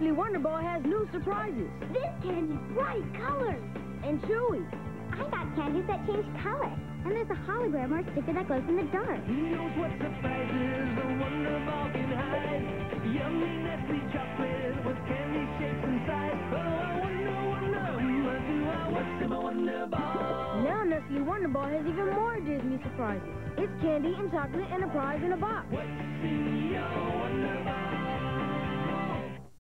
Nestle Wonder Ball has new surprises. This candy's bright colors. And chewy. I got candies that change color. And there's a hologram or a sticker that glows in the dark. Who knows what surprises a Wonder Ball can hide? Yummy Nestle chocolate with candy shapes inside. Oh, I wonder, wonder, do I, what's in my Wonder Ball? Now Nestle Wonder Ball has even more Disney surprises. It's candy and chocolate and a prize in a box. What's in?